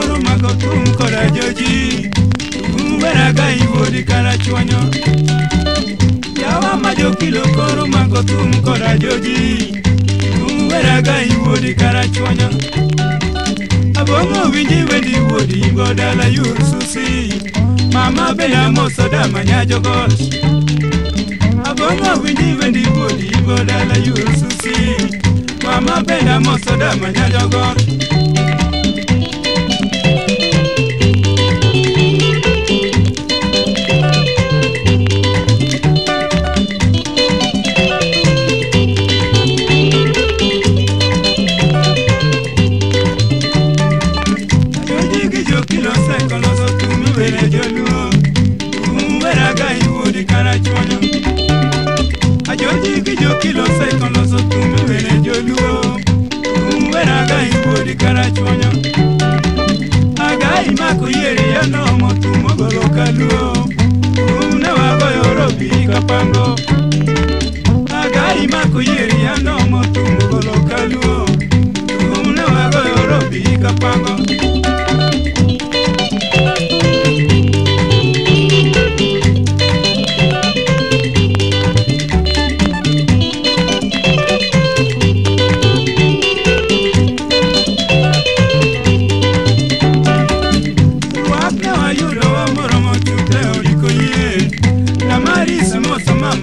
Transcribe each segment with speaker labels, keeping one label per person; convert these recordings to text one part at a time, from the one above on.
Speaker 1: korumako tunkora joji umberagai bodi kara chwanyo yawa majo kilo korumako tunkora joji umberagai bodi kara chwanyo abongo winji wendi bodi godala yususi mama bela mosoda manyajo gosh abongo winji wendi bodi godala yususi mama bela mosoda manyajo gosh àjòjì kìjòkì lo sẹ́kàn lọ́sọ̀ tún wẹ̀rẹ̀ jọlú o tún wẹ̀rẹ̀ àga ìbò di kára jọyọ̀ àga ìmákò yèrè yẹn náà mọ̀ tún mọ̀gbọ̀lọ̀ kálú o tún náwó abọ́yọ̀ ọ̀rọ̀ bí kápángọ́ àga ya yèrè yẹn náà mọ̀ tún mọ̀gbọ̀lọ̀ kálú o tún náwó abọ́yọ̀ ọ̀rọ̀ bí kápángọ́.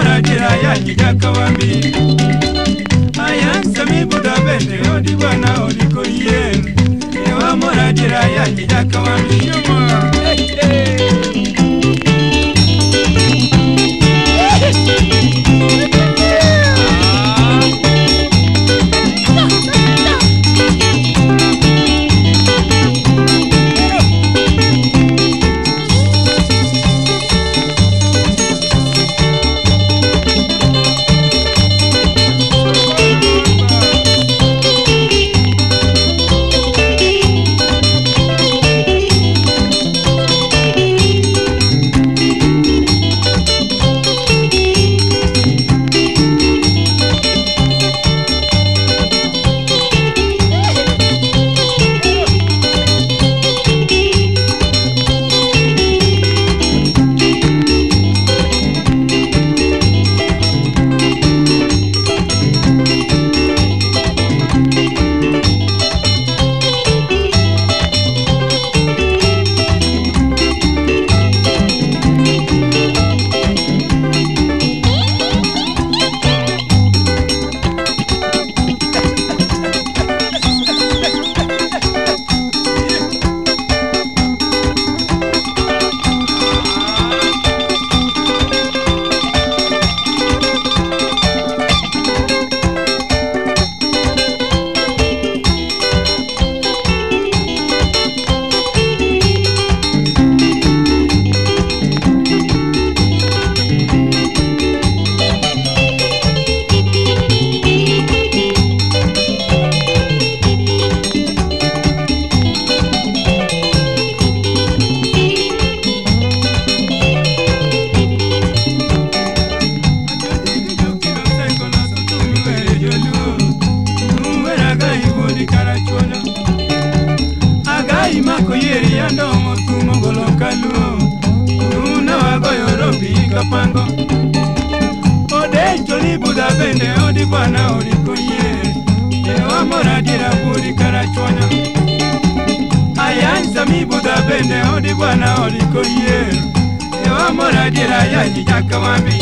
Speaker 1: oradira yakiga kawami ayansami budabende odibwana Koyen. ewa moradira yakiga kawami yomo
Speaker 2: kuyeri yando
Speaker 1: mutumo golokalu nuna wagoyorobiga pango odencolibuda bende odibwana olikuye ewamoradira bulikarachwana ayansa mibuda bende odibwana olikuye ewamoradira yanjijaka wabi